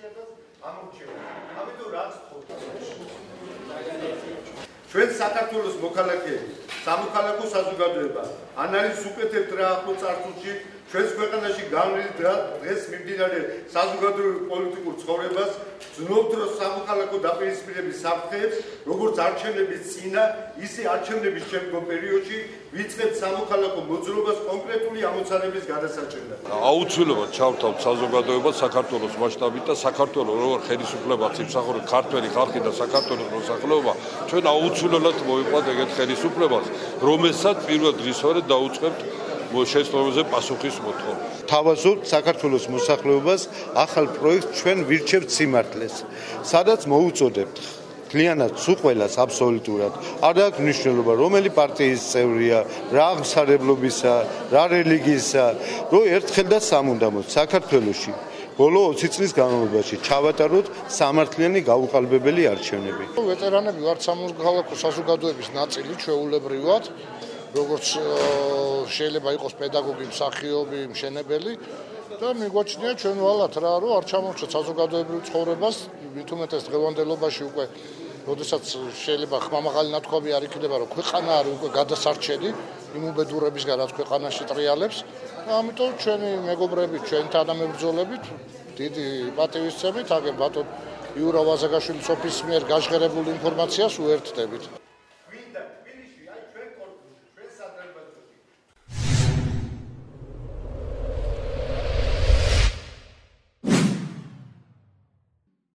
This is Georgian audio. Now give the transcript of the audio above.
ხასიათს ამორჩევა. ამიტომ რაც ჩვენ საქართველოს მოქალაქეები, სამოქალაქო საზოგადოება ან არის უკეთებთ რა ახლო წარსულში ჩვენს ქვეყანაში განვლილ დღეს მიმდინარე საზოგადოებრივ პოლიტიკურ ცხოვრებას ძნობთ რომ სამოქალაქო დაპირისპირების საფრთხეებს როგორც არჩევნების წინა ისე არჩევნების შემდგომ პერიოდში ვიწყებთ სამოქალაქო მოძრაობას კონკრეტული ამოცანების გადასაჭრელად. აუცილებლად ჩავთავთ საზოგადოებას საქართველოს მასშტაბით და საქართველოს როგორ ხელისუფლებაც იმსახურებს ქართველი ხალხი და საქართველოს მოსახლეობა ჩვენ აუცილებლად მოიყვანთ ეგეთ ხელისუფლებას რომელსაც პირველ დღისვე დაუწყებთ შეცდომაზე პასუხის მოთხოვნა. თავაზობთ საქართველოს მოსახლეობას ახალ პროექტს ჩვენ ვირჩევთ სიმართლეს, სადაც მოუწოდებთ კლიანად სულ ყველას აბსოლუტურად. არ აქვს მნიშვნელობა რომელი პარტიის წევრია, რა აღსარებლობისა, რა რელიგიისა, რომ ერთხელ და სამუდამოდ საქართველოში ბოლო 20 წლის განმავლობაში ჩავატაროთ სამართლიანი გაუყალბებელი არჩევნები. ვეტერანები ვართ სამოქალაქო საზოგადოების ნაწილი ჩვეულებრივად როგორც შეიძლება იყოს პედაგოგი, მსახიობი, მშენებელი და მიგვაჩნია ჩვენ ვალათ რა რომ არ ჩამოვჭრა საზოგადოებრივ ცხოვრებას, მithumetes დღევანდელობაში უკვე როდესაც შეიძლება ხმამაღალი ნათქვამი არ იქნება რომ ქვეყანა არის უკვე გადასარჩენი იმ უბედურებისგან რაც ქვეყანაში ტრიალებს და ამიტომ ჩვენი მეგობრები, ჩვენ თანამებრძოლებით დიდი პატივისცემით აგებ ბატონ იურა ვაზაგაშვილის ოფისის მიერ გაჟღერებულ ინფორმაციას უერთდებით.